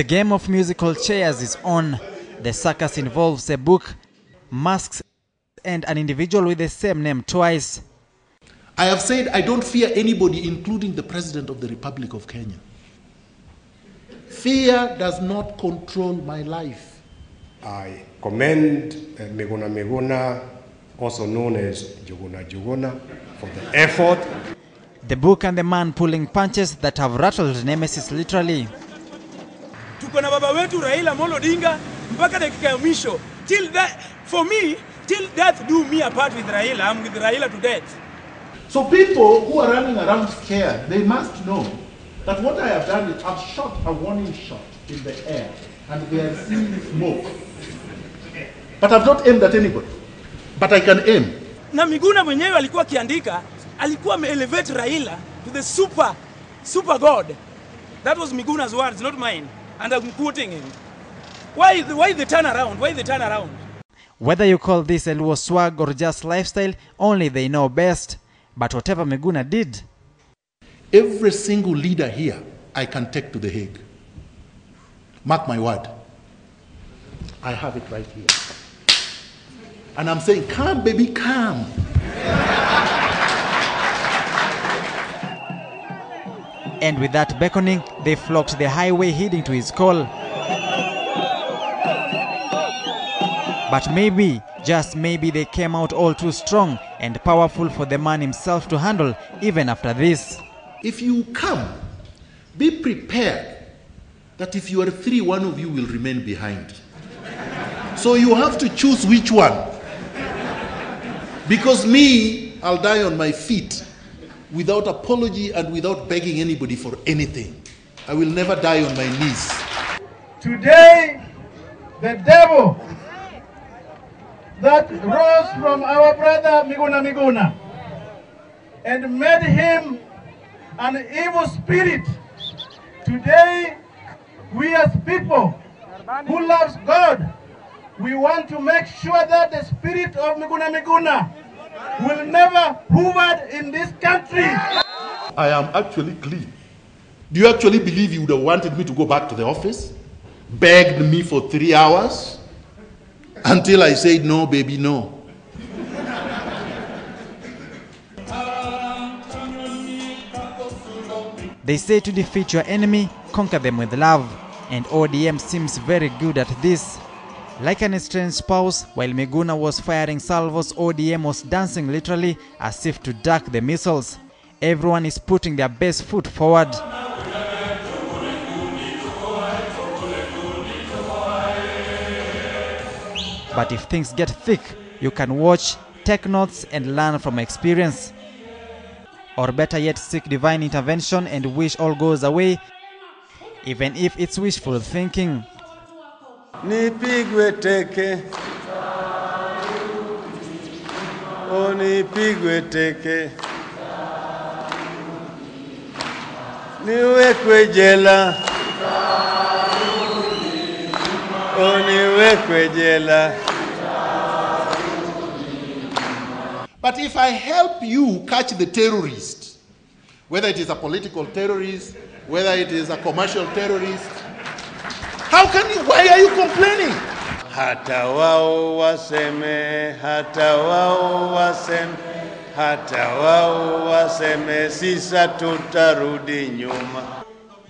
The game of musical chairs is on. The circus involves a book, masks, and an individual with the same name twice. I have said I don't fear anybody, including the President of the Republic of Kenya. Fear does not control my life. I commend uh, Miguna Miguna, also known as Juguna Juguna, for the effort. The book and the man pulling punches that have rattled Nemesis literally. Tuko na baba wetu Raila Amolo Odinga mpaka dakika ya mwisho till that, for me till death do me apart with Raila I'm with Raila to death So people who are running around scared, they must know that what I have done is I've shot a warning shot in the air and they are seeing smoke. But I've not aimed at anybody. But I can aim. na Miguna mwenyewe alikuwa akiandika alikuwa ameelevate Raila to the super super god that was Miguna's words not mine and I'm quoting him why the, why the turn around why the turn around Whether you call this a Luo swag or just lifestyle, only they know best. But whatever Miguna did, Every single leader here, I can take to The Hague. Mark my word. I have it right here. And I'm saying, come, baby, come. And with that beckoning, they flocked the highway heading to his call. But maybe, just maybe, they came out all too strong and powerful for the man himself to handle even after this. If you come, be prepared that if you are three, one of you will remain behind. So you have to choose which one. Because me, I'll die on my feet without apology and without begging anybody for anything. I will never die on my knees. Today, the devil that rose from our brother Miguna Miguna and made him an evil spirit. Today, we as people who loves God, we want to make sure that the spirit of Miguna Miguna will never hover in this country. I am actually clean. Do you actually believe you would have wanted me to go back to the office? Begged me for three hours? Until I said, no, baby, no. They say to defeat your enemy, conquer them with love. And ODM seems very good at this. Like an estranged spouse, while Miguna was firing salvos, ODM was dancing literally as if to duck the missiles. Everyone is putting their best foot forward. But if things get thick, you can watch, take notes, and learn from experience. Or better yet, seek divine intervention and wish all goes away, even if it's wishful thinking. Nipigwe teke, o nipigwe teke, niwekwe jela, o niwekwe jela. But if I help you catch the terrorist, whether it is a political terrorist, whether it is a commercial terrorist, how can you, why are you complaining? Hata wao waseme, hata wao waseme, hata wao waseme, sisa tutarudi nyuma.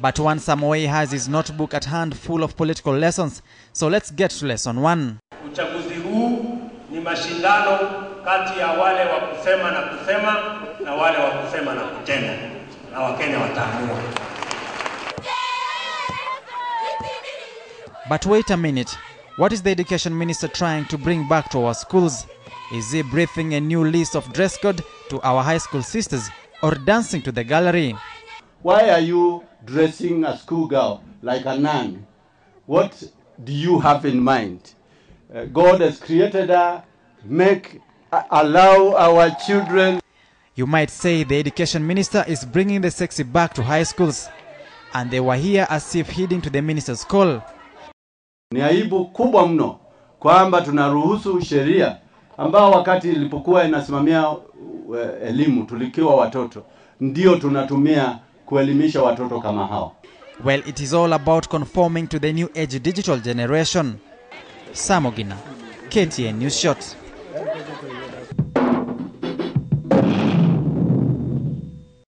But one Samoei has his notebook at hand full of political lessons. So let's get to lesson one. Uchaguzi huu ni mashindano kati ya wale wa kusema na kusema na wale wa kusema na kutenda, na Wakenya wataamua. But wait a minute. What is the education minister trying to bring back to our schools? Is he breathing a new list of dress code to our high school sisters or dancing to the gallery? Why are you dressing a schoolgirl like a nun? What do you have in mind? Uh, God has created her, make, uh, allow our children. You might say the education minister is bringing the sexy back to high schools. And they were here as if heeding to the minister's call. Ni aibu kubwa mno kwamba tunaruhusu sheria ambao wakati ilipokuwa inasimamia uh, elimu tulikiwa watoto ndio tunatumia kuelimisha watoto kama hao. Well, it is all about conforming to the new age digital generation. Samogina, KTN News Shot.